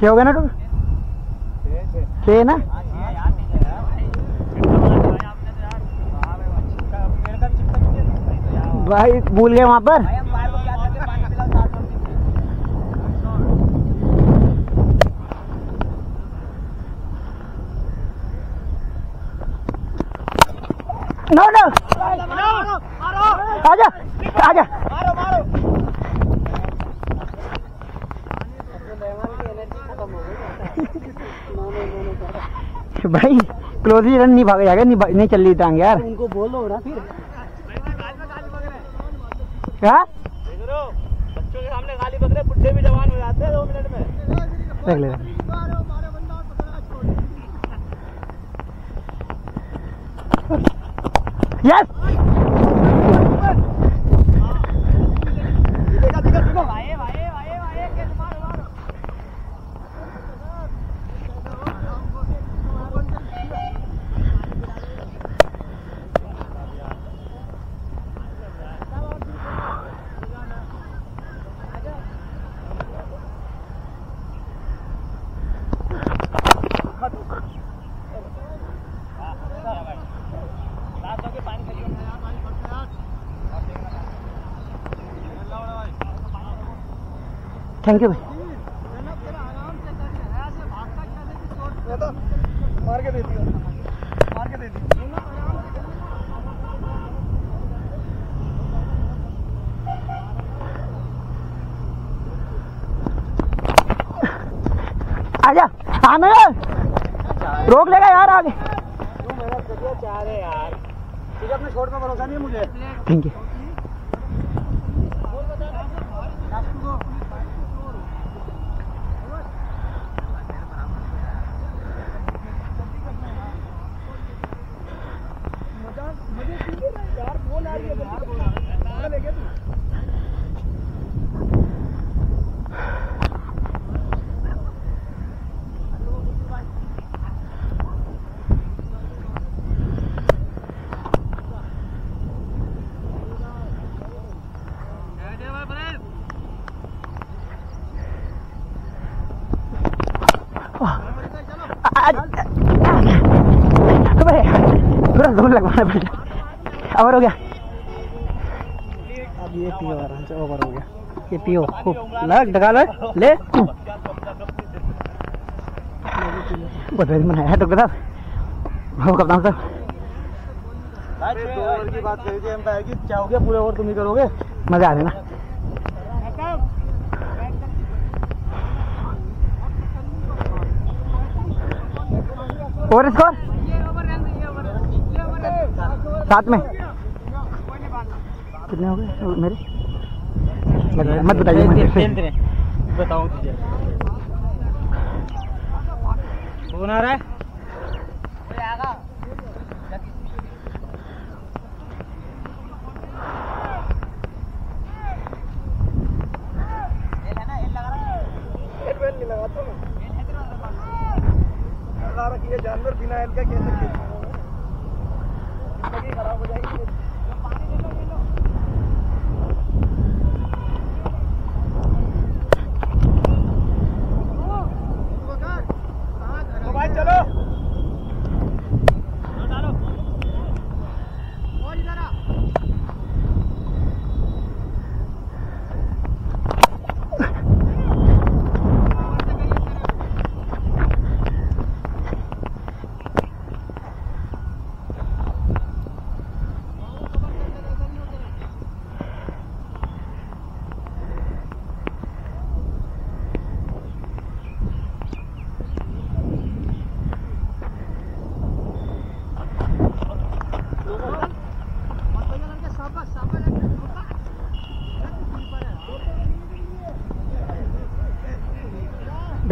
छः हो गया ना टू छः ना? भाई, भूल गए वहाँ पर? नो नो आजा आजा। भाई क्लोज ही रन नहीं भाग जाएगा नहीं नहीं चल रही टांग यार। उनको बोलो ना फिर। क्या? बच्चों के सामने गाली बक रहे बुढ़े भी जवान हो जाते हैं दो मिनट में। रख ले। यस थैंक यू भाई मार के दे दिया मार के दे दिया आजा आमिर रोक लेगा यार आगे। तू मेहनत करिए चाह रहे यार। ठीक है अपने शॉट में भरोसा नहीं है मुझे? थैंक यू लगवाना हो गया। अब ये पियो आराम से ओवर हो गया। ये पियो खूब। लग डगा लो ले। बहुत वेरी मना है डॉक्टर साहब। हो कप्तान साहब। दो ओवर की बात करी थी एम्पायर की। चाहोगे पूरे ओवर तुम ही करोगे? मज़ा आ रहा ना? और स्कोर। सात में। कितने हो गए? मेरे? मत- मत बताइए। मुझे बताऊँ तुझे। कौन आ रहा है? जानवर बिना इनका कैसे खेलते खराब हो जाएगी तो भाई चलो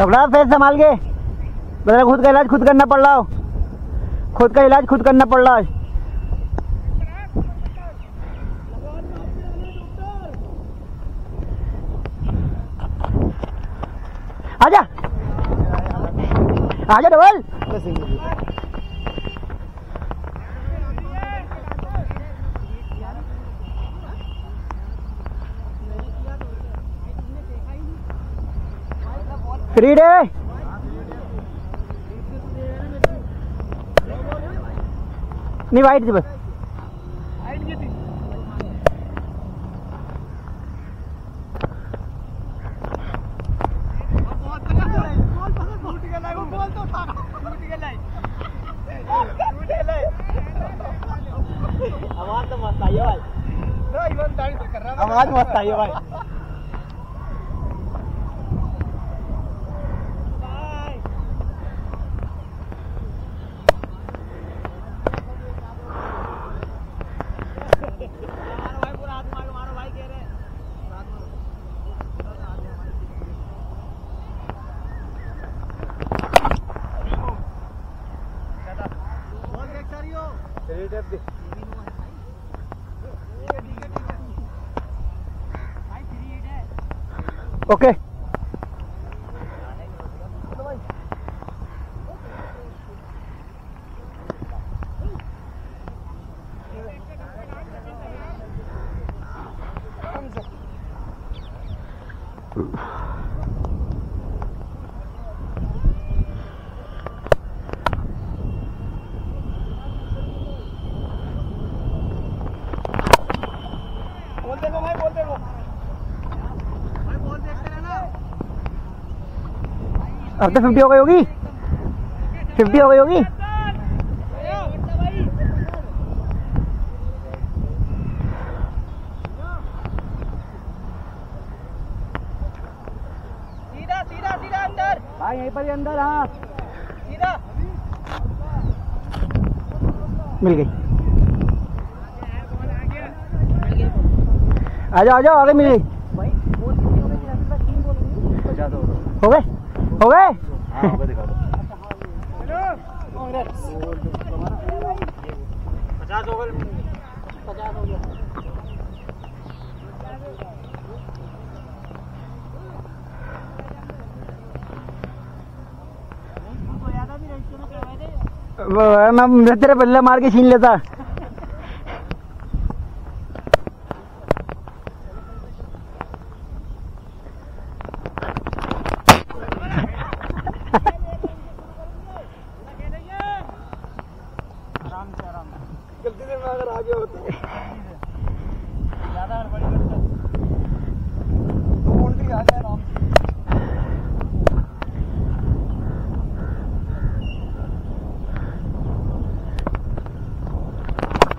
घबरा फिर संभाल के। बता खुद का इलाज खुद करना पड़ रहा हो। खुद का इलाज खुद करना पड़ रहा है। आजा। आजा डबल। थ्री डे नहीं वाइट जी बस। आवाज़ तो मस्त आई भाई। आवाज़ मस्त आई भाई। ओके बोल देखो भाई बोल देखो भाई बोल देखते रहना अब तो फिफ्टी हो गई होगी। फिफ्टी हो गई होगी। सीधा सीधा सीधा अंदर। भाई यहीं पर ही अंदर हाँ। सीधा। मिल गई। आ जाओ आ जाओ आगे मिल गई हो गए? हो गए? मैं तेरे बल्ले मार के छीन लेता गलती से मैं अगर आगे होता ज़्यादा हड़बड़ी करता बाउंड्री आ जाए आराम से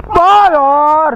बॉल और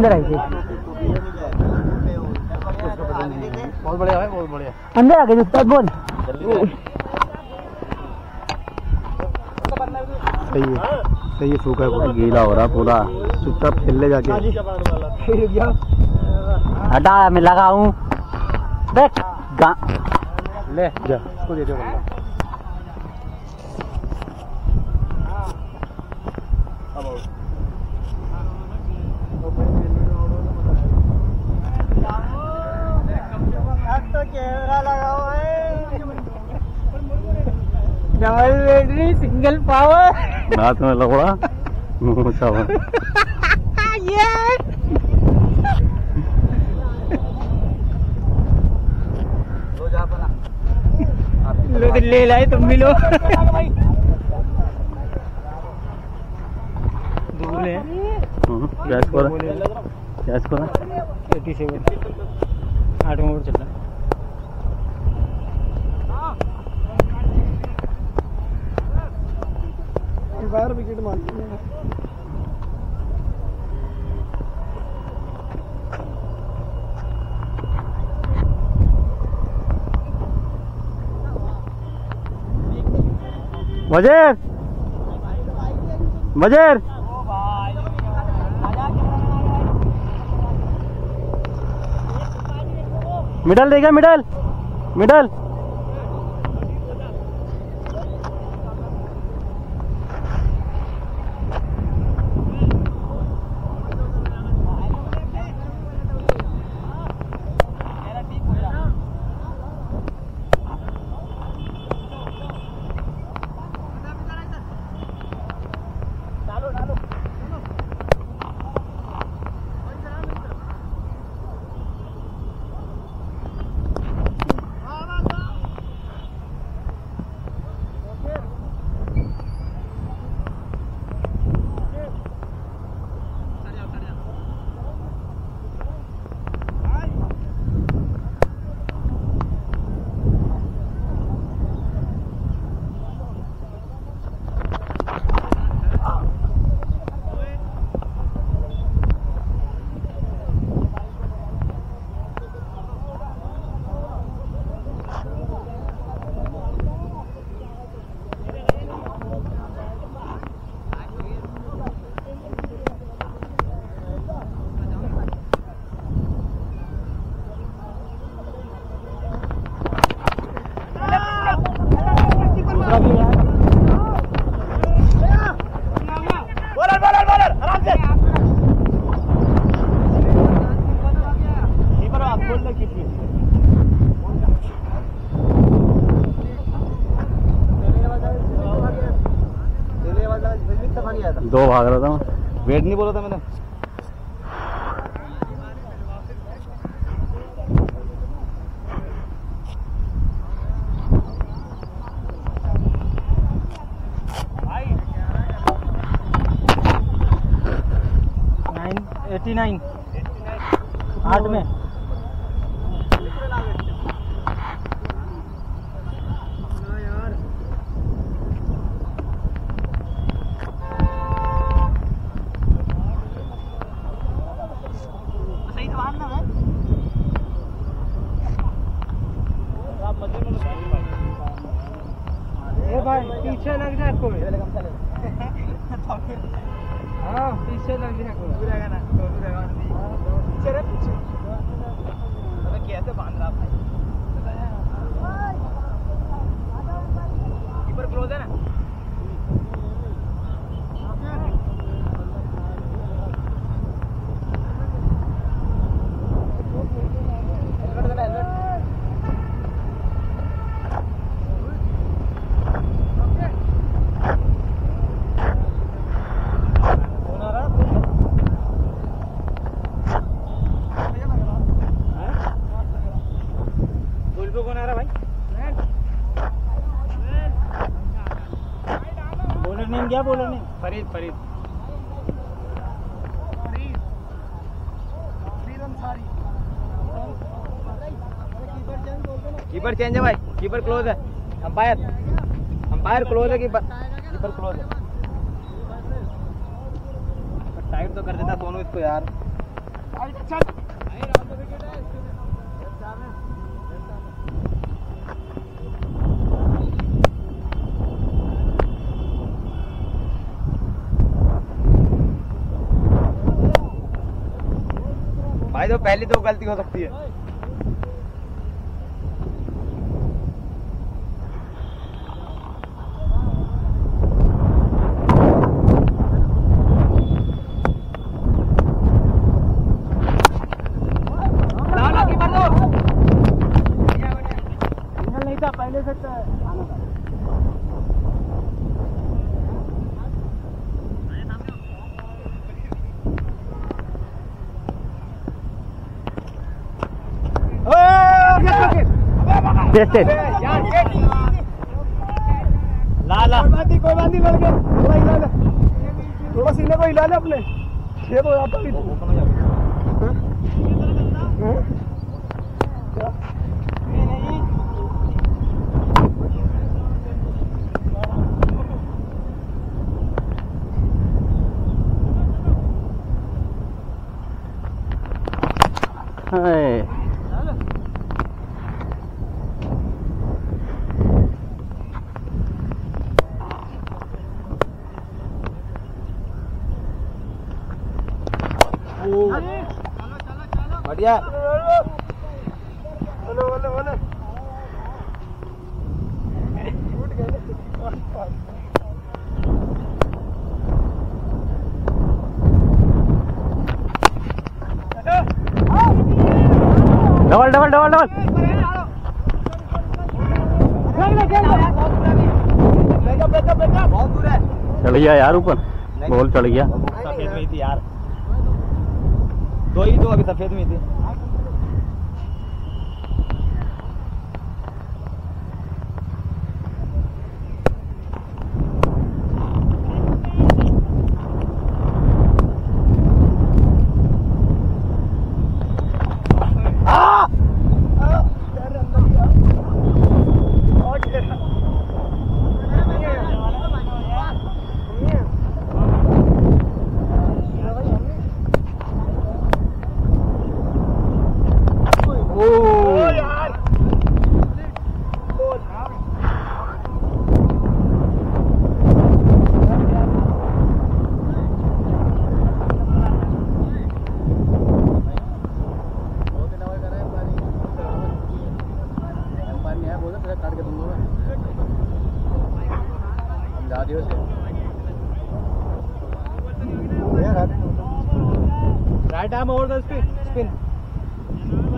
अंदर आई थी बहुत बढ़िया भाई बहुत बढ़िया अंदर आ गई उस्ताद बोल। सही है सही है सूखा है गीला हो रहा पूरा चुपचाप खेल ले जाके। हटा मैं लगाऊँ। देख गा- ले जा उसको दे दे बल्ला डबल बैटरी सिंगल पावर हाथ में लगोड़ा शाबाश लो तो ले लाए तुम भी लो। दूर है। क्या स्कोर है क्या स्कोर है एटी सेवन। आठ ओवर चल रहा है बाहर विकेट मारती है वज़ीर वज़ीर मिडल देगा मिडल? मिडल? भाग रहा था वेट नहीं बोला था मैंने? एटी नाइन आठ में ए भाई पीछे लग जा कोई हाँ पीछे लग जा कोई कैसे बाँध रहा भाई कीपर क्लोज है ना गोल पे कौन आ रहा भाई बॉलर नेम क्या bowler name Farid Farid. Keeper change है भाई कीपर क्लोज है। अंपायर अंपायर क्लोज है कीपर। कीपर क्लोज है। टाइट तो कर देता सोनू इसको यार। भाई तो पहली तो गलती हो सकती है सिग्नल नहीं था पहले से तो आना था टेस्टेड ला कोई लड़ गया थोड़ा हिला ले थोड़ा सीने को हिला ले अपने। छेद हो जाता भी हाय बढ़िया बोले बोले बोले डबल डबल डबल डबल। है चढ़ गया यार ऊपर। बॉल चढ़ गया। यार दो ही दो अभी सफ़ेद में थी। Right arm over the spin spin